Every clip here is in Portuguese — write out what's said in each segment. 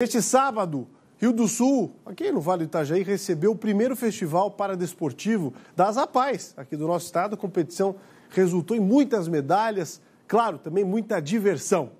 Este sábado, Rio do Sul, aqui no Vale do Itajaí, recebeu o primeiro festival paradesportivo das APAES, aqui do nosso estado. A competição resultou em muitas medalhas, claro, também muita diversão.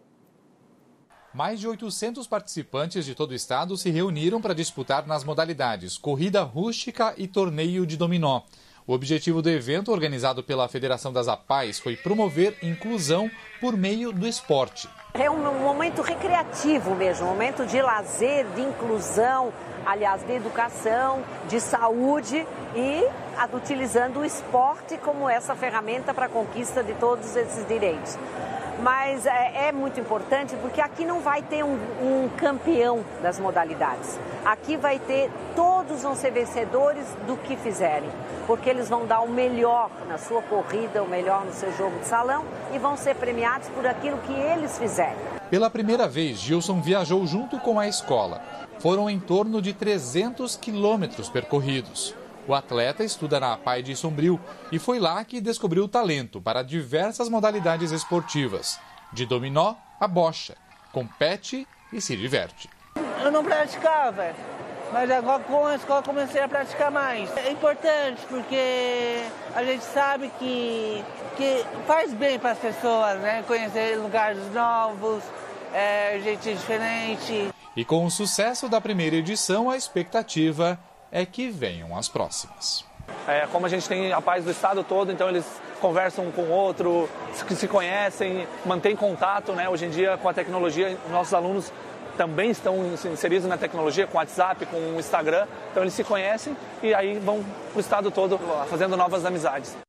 Mais de 800 participantes de todo o estado se reuniram para disputar nas modalidades corrida rústica e torneio de dominó. O objetivo do evento, organizado pela Federação das APAES, foi promover inclusão por meio do esporte. É um momento recreativo mesmo, um momento de lazer, de inclusão, aliás, de educação, de saúde e utilizando o esporte como essa ferramenta para a conquista de todos esses direitos mas é, é, muito importante porque aqui não vai ter um, um, campeão das modalidades. Aqui vai ter, todos vão ser vencedores do que fizerem, porque eles vão dar o melhor na sua corrida, o melhor no seu jogo de salão e vão ser premiados por aquilo que eles fizerem. Pela primeira vez, Gilson viajou junto com a escola. Foram em torno de 300 quilômetros percorridos. O atleta estuda na APAI de Sombrio e foi lá que descobriu o talento para diversas modalidades esportivas, de dominó a bocha, compete e se diverte. Eu não praticava, mas agora com a escola comecei a praticar mais. É importante porque a gente sabe que, que faz bem para as pessoas, né? Conhecer lugares novos, é, gente diferente. E com o sucesso da primeira edição, a expectativa é que venham as próximas. É, como a gente tem a paz do estado todo, então eles conversam um com o outro, se, conhecem, mantêm contato, né? Hoje em dia, com a tecnologia, nossos alunos também estão inseridos na tecnologia, com WhatsApp, com Instagram, então eles se conhecem e aí vão para o estado todo fazendo novas amizades.